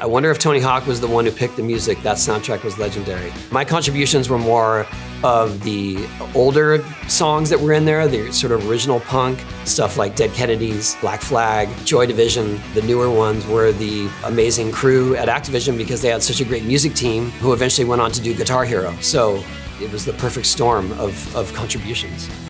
I wonder if Tony Hawk was the one who picked the music. That soundtrack was legendary. My contributions were more of the older songs that were in there, the sort of original punk, stuff like Dead Kennedys, Black Flag, Joy Division. The newer ones were the amazing crew at Activision because they had such a great music team who eventually went on to do Guitar Hero. So it was the perfect storm of, of contributions.